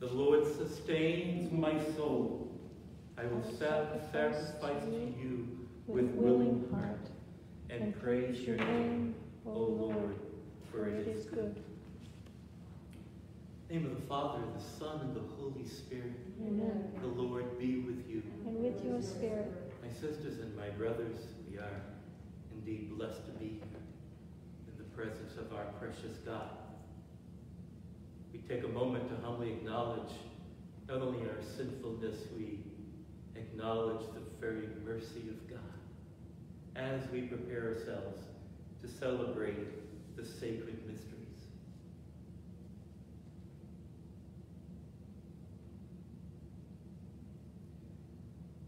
The Lord sustains my soul. I will sacrifice to you with willing heart and praise your name, O Lord, for it is good. name of the Father, the Son, and the Holy Spirit. Amen. The Lord be with you. And with your spirit. My sisters and my brothers, we are indeed blessed to be here in the presence of our precious God. We take a moment to humbly acknowledge not only our sinfulness, we acknowledge the very mercy of God as we prepare ourselves to celebrate the sacred mysteries.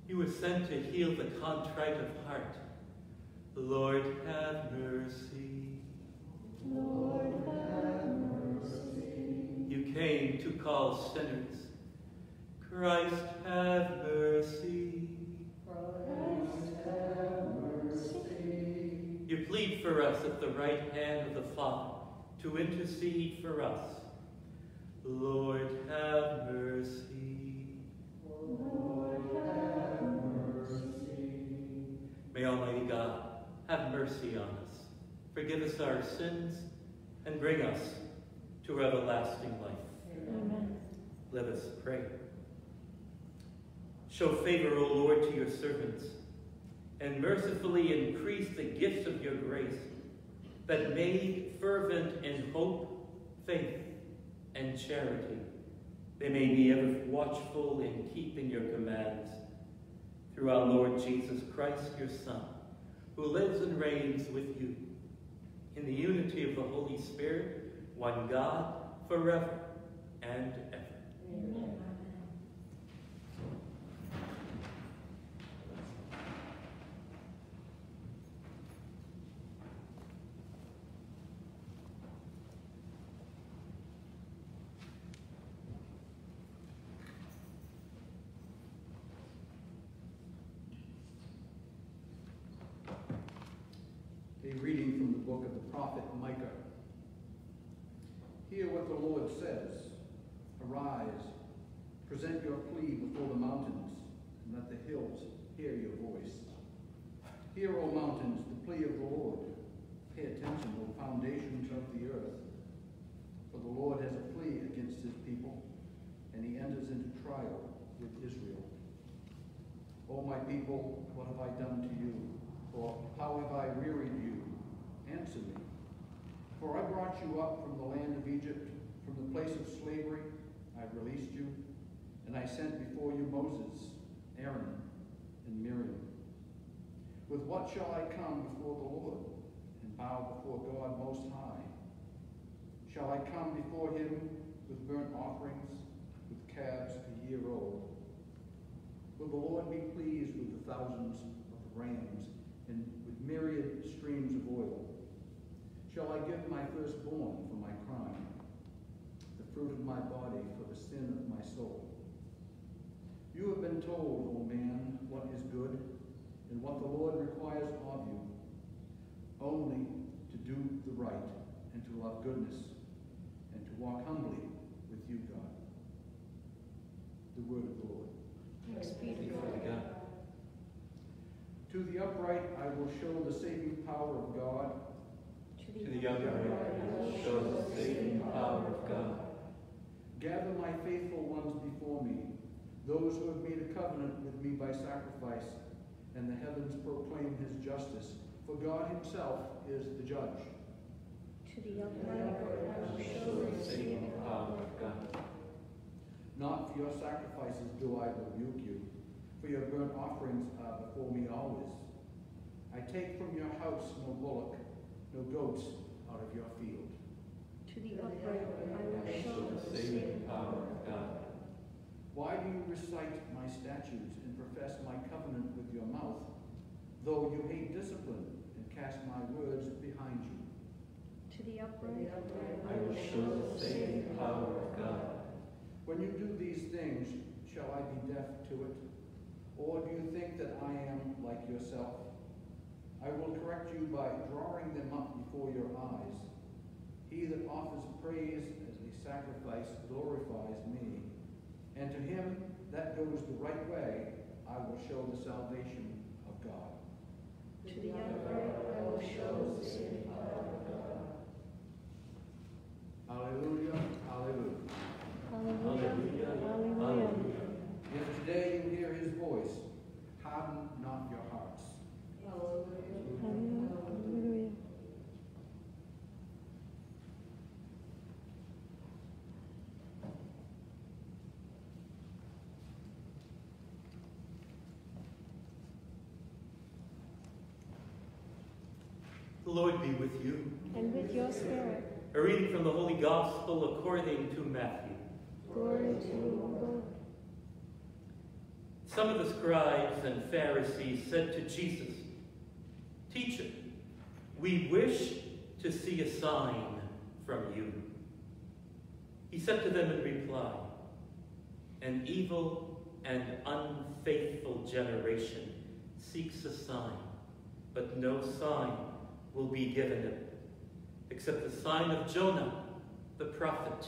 You were sent to heal the contrite of heart. Lord, have mercy. Lord, have mercy. Came to call sinners. Christ, have mercy. Christ, have mercy. You plead for us at the right hand of the Father to intercede for us. Lord, have mercy. Lord, have mercy. May Almighty God have mercy on us, forgive us our sins, and bring us to everlasting life. Amen. Let us pray. Show favor, O Lord, to your servants, and mercifully increase the gifts of your grace, that made fervent in hope, faith, and charity, they may be ever watchful in keeping your commands. Through our Lord Jesus Christ, your Son, who lives and reigns with you, in the unity of the Holy Spirit, one God, forever and ever. Amen. A reading from the book of the prophet Micah. Hear what the Lord says. Arise, present your plea before the mountains, and let the hills hear your voice. Hear, O mountains, the plea of the Lord. Pay attention, O foundations of the earth. For the Lord has a plea against his people, and he enters into trial with Israel. What have I done to you? Or how have I wearied you? Answer me. For I brought you up from the land of Egypt, from the place of slavery. I released you, and I sent before you Moses, Aaron, and Miriam. With what shall I come before the Lord and bow before God Most High? Shall I come before him with burnt offerings, with calves a year old? Will the Lord be pleased with the thousands of rams and with myriad streams of oil? Shall I give my firstborn for my crime, the fruit of my body for the sin of my soul? You have been told, O man, what is good and what the Lord requires of you, only to do the right and to love goodness and to walk humbly with you, God. The word of the Lord. Thanks be to God. God. To the upright I will show the saving power of God. To the upright I will show the saving power of God. Gather my faithful ones before me, those who have made a covenant with me by sacrifice, and the heavens proclaim his justice. For God himself is the judge. To the upright I will show the saving power of God. Not for your sacrifices do I rebuke you, for your burnt offerings are before me always. I take from your house no bullock, no goats out of your field. To the upright I will show the Saving power of God. Why do you recite my statutes and profess my covenant with your mouth, though you hate discipline and cast my words behind you? To the upright I will show the saving power of God. When you do these things, shall I be deaf to it? Or do you think that I am like yourself? I will correct you by drawing them up before your eyes. He that offers praise as a sacrifice glorifies me, And to him that goes the right way, I will show the salvation of God. To the upright I will show the power of God. Hallelujah, hallelujah. Hallelujah, hallelujah. If today you hear his voice, harden not your hearts. Hallelujah, hallelujah. The Lord be with you. And with your spirit, A reading from the Holy Gospel according to Matthew. Some of the scribes and Pharisees said to Jesus, Teacher, we wish to see a sign from you. He said to them in reply, An evil and unfaithful generation seeks a sign, but no sign will be given it, except the sign of Jonah, the prophet.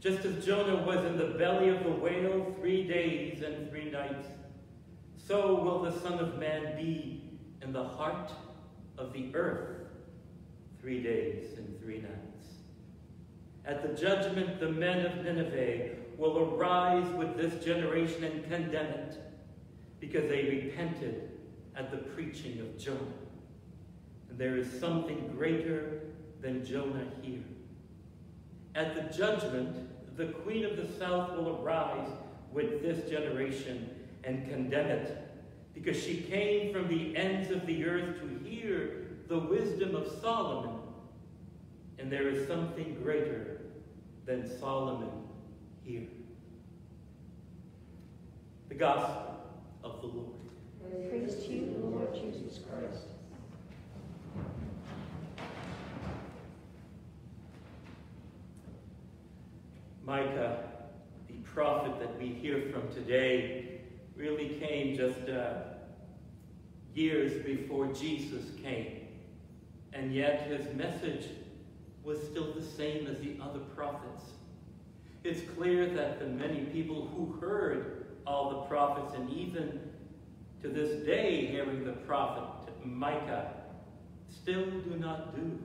Just as Jonah was in the belly of the whale three days and three nights, so will the Son of Man be in the heart of the earth three days and three nights. At the judgment, the men of Nineveh will arise with this generation and condemn it, because they repented at the preaching of Jonah. And there is something greater than Jonah here. At the judgment, the queen of the south will arise with this generation and condemn it, because she came from the ends of the earth to hear the wisdom of Solomon. And there is something greater than Solomon here. The Gospel of the Lord. Praise to you, Lord Jesus Christ. Micah, the prophet that we hear from today, really came just uh, years before Jesus came. And yet his message was still the same as the other prophets. It's clear that the many people who heard all the prophets, and even to this day hearing the prophet Micah, still do not do,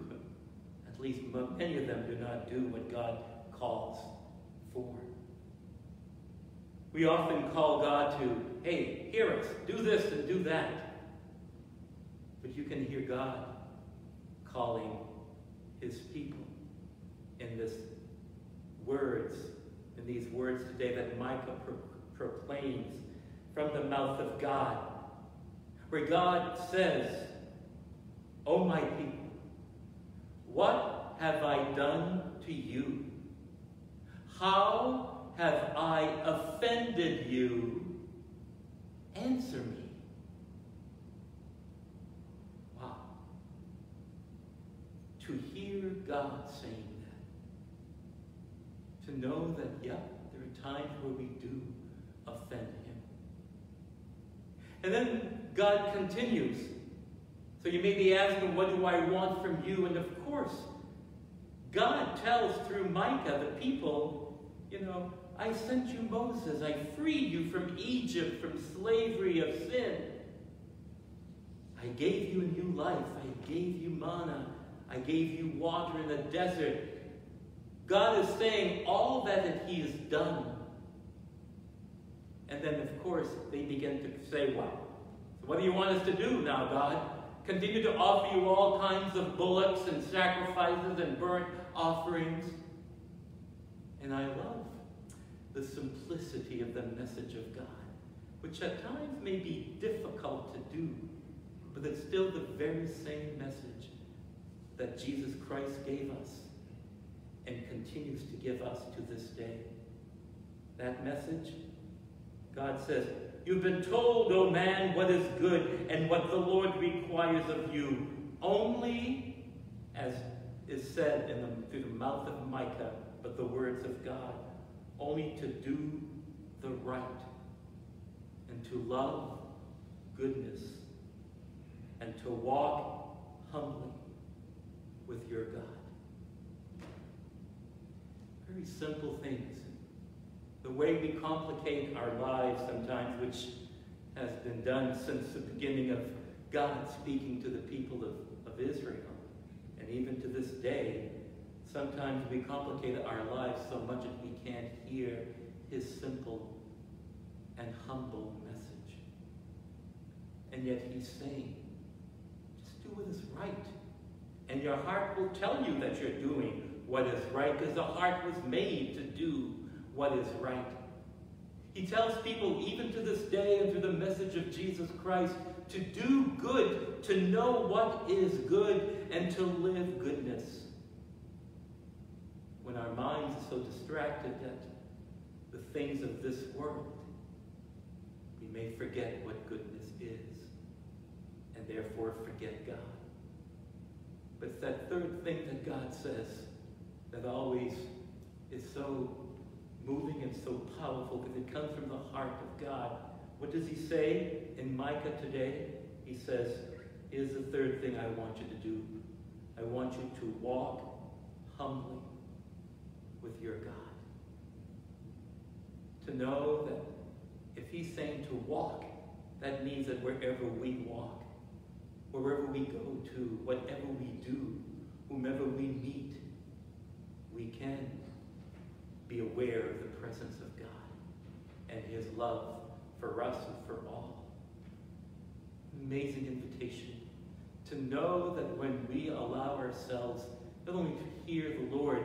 at least many of them do not do what God calls for. We often call God to, hey, hear us, do this and do that. But you can hear God calling his people in this words, in these words today that Micah pro- proclaims from the mouth of God, where God says, O my people, what have I done to you? How have I offended you? Answer me. Wow. To hear God saying that. To know that, yeah, there are times where we do offend Him. And then God continues. So you may be asking, what do I want from you? And of course, God tells through Micah, the people, you know, I sent you Moses. I freed you from Egypt, from slavery of sin. I gave you a new life. I gave you manna. I gave you water in the desert. God is saying all that, that he has done. And then, of course, they begin to say, well, what do you want us to do now, God? Continue to offer you all kinds of bullocks and sacrifices and burnt offerings. And I love the simplicity of the message of God, which at times may be difficult to do, but it's still the very same message that Jesus Christ gave us and continues to give us to this day. That message, God says, You've been told, O man, what is good and what the Lord requires of you. Only, as is said in the, through the mouth of Micah, but the words of God, only to do the right and to love goodness and to walk humbly with your God. Very simple things, the way we complicate our lives sometimes, which has been done since the beginning of God speaking to the people of, of Israel. And even to this day, sometimes we complicate our lives so much that we can't hear his simple and humble message. And yet he's saying, just do what is right. And your heart will tell you that you're doing what is right because the heart was made to do what is right. He tells people, even to this day, and through the message of Jesus Christ, to do good, to know what is good, and to live goodness. When our minds are so distracted that the things of this world, we may forget what goodness is, and therefore forget God. But it's that third thing that God says that always is so moving and so powerful because it comes from the heart of God. What does he say in Micah today? He says, Here's the third thing I want you to do. I want you to walk humbly with your God. To know that if he's saying to walk, that means that wherever we walk, wherever we go to, whatever we do, whomever we meet, we can be aware of the presence of God and his love for us and for all. Amazing invitation to know that when we allow ourselves not only to hear the Lord,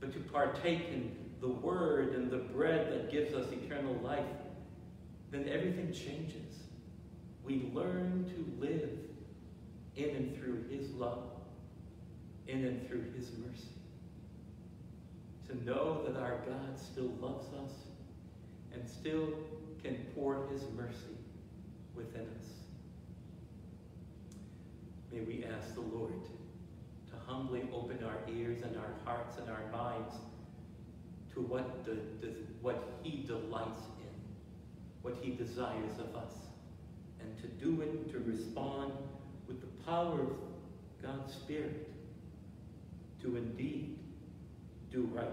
but to partake in the word and the bread that gives us eternal life, then everything changes. We learn to live in and through his love, in and through his mercy to know that our God still loves us and still can pour his mercy within us. May we ask the Lord to humbly open our ears and our hearts and our minds to what, the, the, what he delights in, what he desires of us, and to do it, to respond with the power of God's Spirit to indeed do right,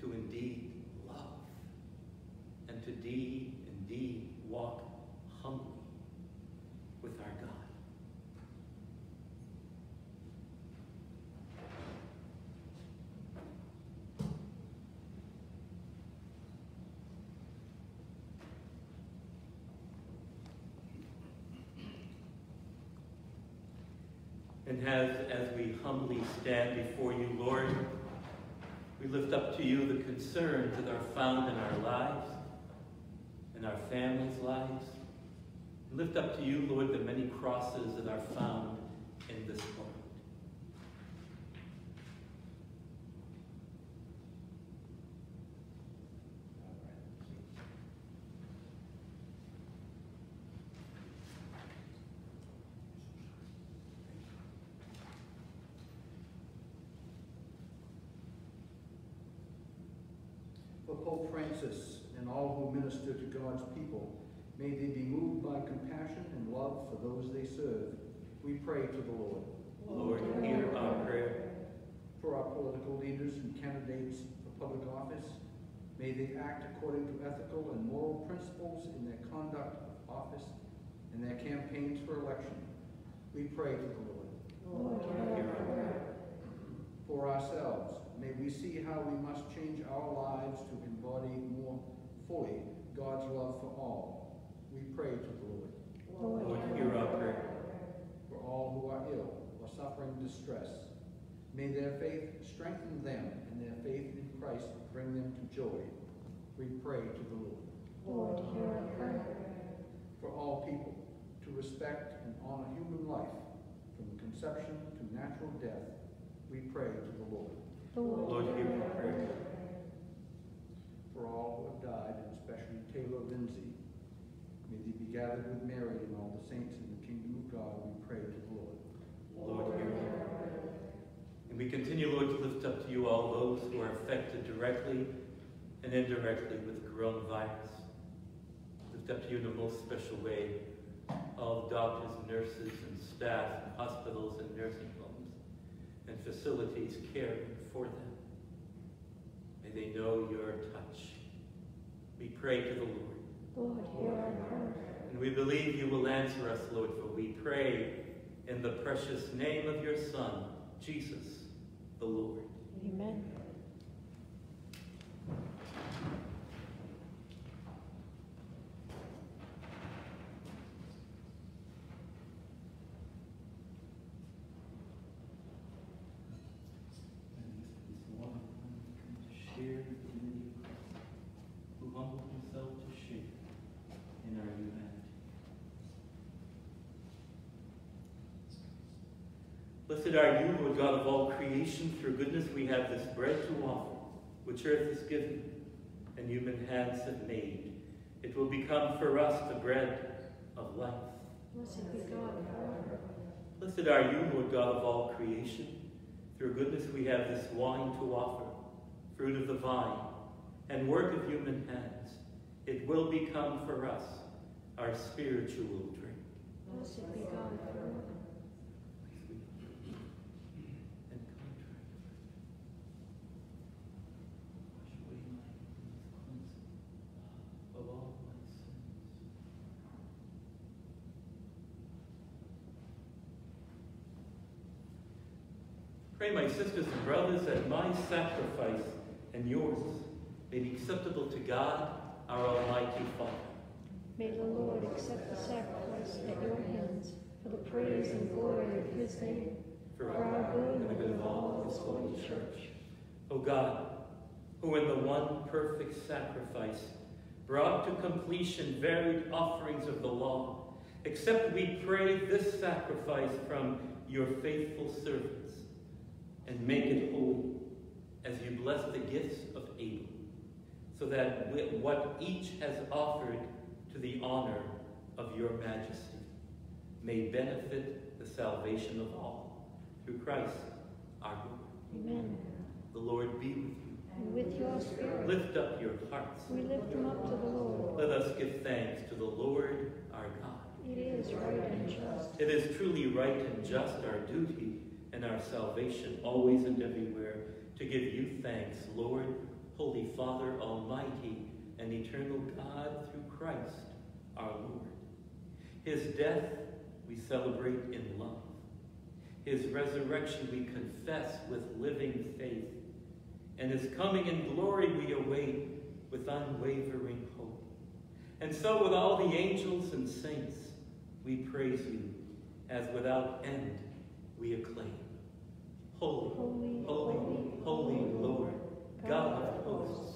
to indeed and to indeed, indeed walk humbly with our God. And as, as we humbly stand before you, Lord, we lift up to you the concerns that are found in our lives, our families' lives. Lift up to you, Lord, the many crosses that are found in this world. Pope Francis all who minister to God's people, may they be moved by compassion and love for those they serve. We pray to the Lord. Lord, hear our prayer. For our political leaders and candidates for public office, may they act according to ethical and moral principles in their conduct of office and their campaigns for election. We pray to the Lord. Lord, hear our prayer. For ourselves, may we see how we must change our lives to embody more fully God's love for all. We pray to the Lord. Lord, hear our prayer. For all who are ill or suffering distress, may their faith strengthen them and their faith in Christ bring them to joy. We pray to the Lord. Lord, hear our prayer. For all people, to respect and honor human life from conception to natural death, we pray to the Lord. Lord, hear our prayer. All who have died, and especially Taylor Lindsay, may they be gathered with Mary and all the saints in the kingdom of God, we pray to the Lord. Lord, hear. And we continue, Lord, to lift up to you all those who are affected directly and indirectly with coronavirus. Lift up to you in a most special way all doctors, nurses, and staff in hospitals and nursing homes and facilities caring for them. May they know your touch. We pray to the Lord. Lord, hear our prayer. And we believe you will answer us, Lord, for we pray in the precious name of your Son, Jesus, the Lord. Amen. In our humanity. Blessed are you, Lord God of all creation. Through goodness we have this bread to offer, which earth has given and human hands have made. It will become for us the bread of life. Blessed be God forever. Blessed are you, Lord God of all creation. Through goodness we have this wine to offer, fruit of the vine, and work of human hands. It will become for us our spiritual drink. Blessed be God forever. And contrite. Wash away my sins, cleanse uh, of all. Pray, my sisters and brothers, that my sacrifice and yours may be acceptable to God, our Almighty Father. May the Lord accept the sacrifice at your hands for the praise and glory of his name, For our good and the good of all his holy church. O God, who in the one perfect sacrifice brought to completion varied offerings of the law, accept, we pray, this sacrifice from your faithful servants, and make it holy, as you bless the gifts of Abel, so that what each has offered to the honor of your majesty may benefit the salvation of all, through Christ our Lord. Amen. The Lord be with you. And with your spirit, Lift up your hearts. we lift them up to the Lord. Let us give thanks to the Lord our God. It is right and just. It is truly right and just our duty and our salvation always and everywhere to give you thanks, Lord, Holy Father, Almighty and eternal God, through Christ our Lord. His death we celebrate in love. His resurrection we confess with living faith. And his coming in glory we await with unwavering hope. And so with all the angels and saints, we praise you as without end we acclaim. Holy, Holy, holy, holy Lord, God of hosts,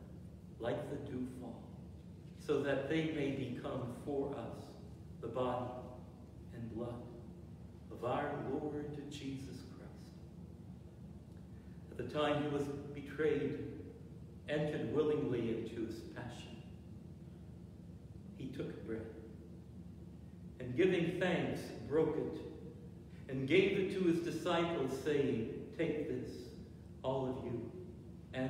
like the dewfall, so that they may become for us the body and blood of our Lord Jesus Christ. At the time he was betrayed, entered willingly into his passion he took bread and giving thanks broke it and gave it to his disciples saying take this all of you and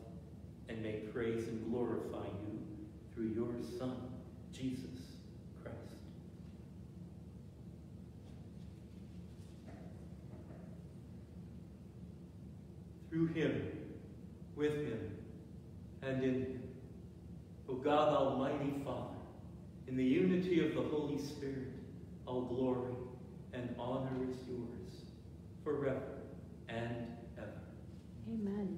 and may praise and glorify you through your Son, Jesus Christ. Through him, with him, and in him, O God Almighty Father, in the unity of the Holy Spirit, all glory and honor is yours forever and ever. Amen.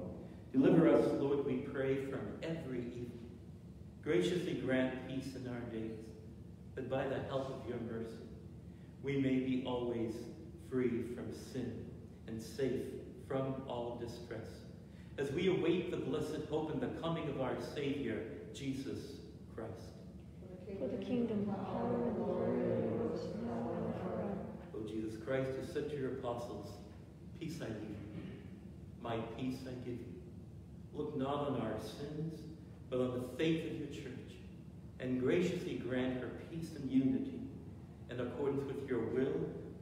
Deliver us, Lord, we pray, from every evil. Graciously grant peace in our days, that by the help of your mercy, we may be always free from sin and safe from all distress. As we await the blessed hope and the coming of our Savior, Jesus Christ. For the kingdom, the power, and the glory yours, now and forever. O Jesus Christ, who said to your apostles, Peace I leave you, my peace I give you. Look not on our sins, but on the faith of your church, and graciously grant her peace and unity, in accordance with your will,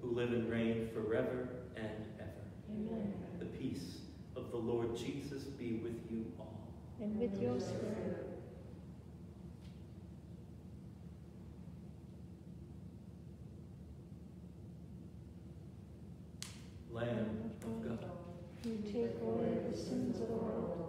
who live and reign forever and ever. Amen. The peace of the Lord Jesus be with you all. And with your spirit. Lamb of God, You take away the sins of the world.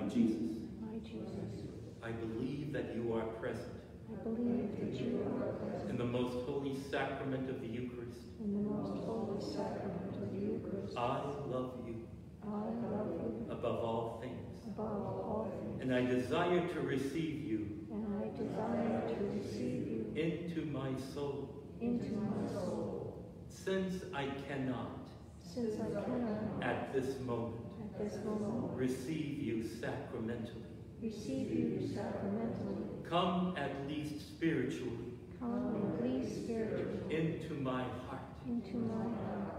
Jesus, My Jesus, I believe that you are present I believe that you are present in the most holy sacrament of the Eucharist. in the most holy sacrament of the Eucharist. I love you I love you above all things, above all things, and I desire to receive you and I desire to receive you into my soul. into my soul. Since I cannot, Since I cannot, at this moment, at this moment, receive you sacramentally, receive you sacramentally, come at least spiritually. Come and lead spiritually. Into my heart. into my heart.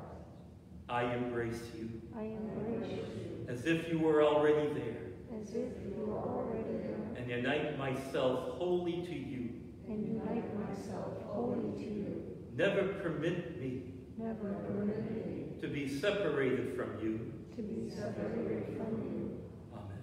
I embrace you. I embrace you. As if you were already there. As if you were already there, and unite myself wholly to you. and unite myself wholly to you. Never permit me Never permit me to be separated from you. to be separated from you. Amen.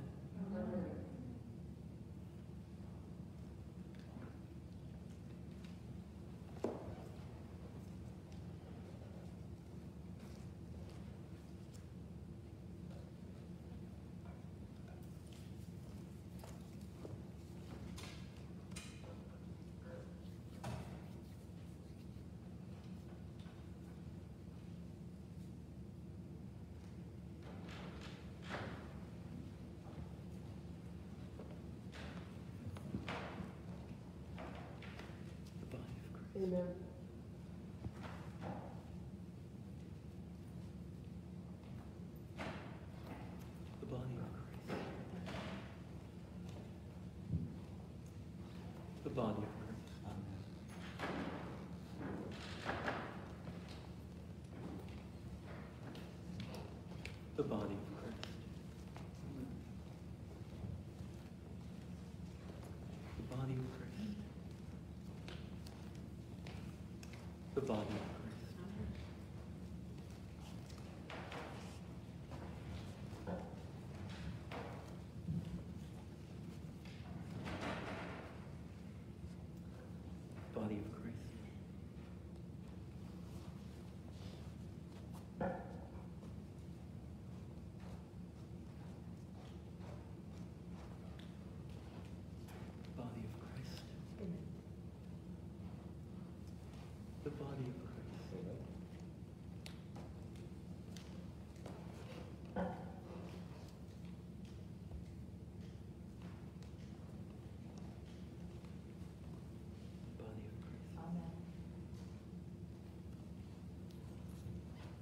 The body of Christ. Amen. The body of Christ. The body of Christ. The body of Christ. The body of Christ. The body of Christ. Body of Christ. Body of Christ. The body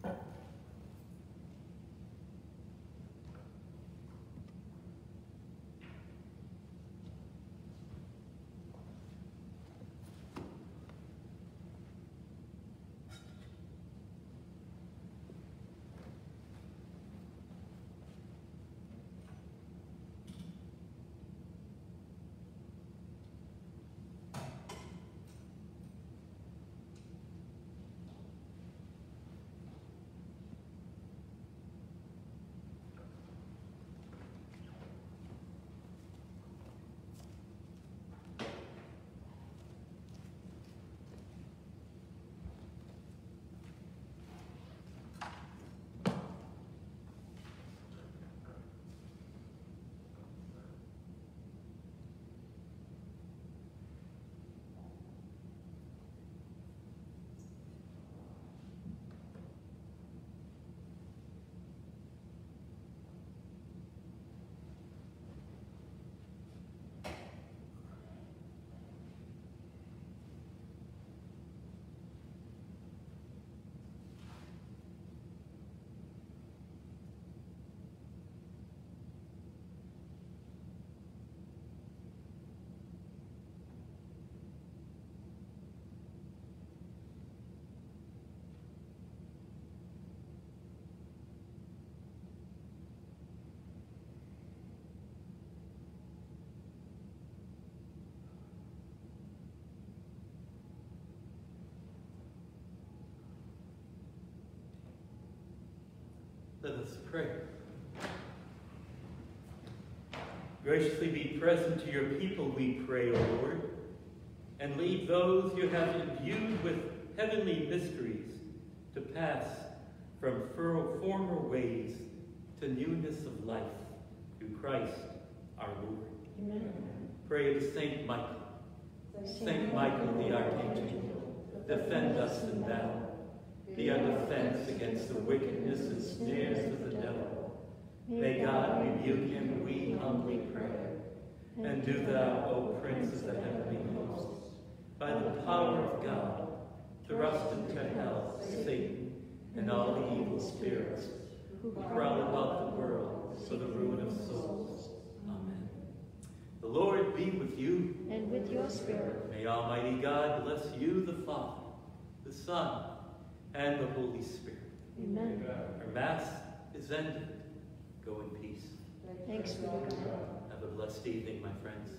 of us pray. Graciously be present to your people, we pray, O Lord, and lead those you have imbued with heavenly mysteries to pass from former ways to newness of life through Christ our Lord. Amen. Pray to Saint Michael. Saint Michael the Archangel, defend us in battle. Be our defense against the wickedness and snares of the devil. May God rebuke him, we humbly pray. And do thou, O Prince of the heavenly hosts, by the power of God, thrust into hell Satan and all the evil spirits who prowl about the world for the ruin of souls. Amen. The Lord be with you. And with your spirit. May Almighty God bless you, the Father, the Son, and the Holy Spirit. Amen. Our Mass is ended. Go in peace. Thanks God. Have a blessed evening, my friends.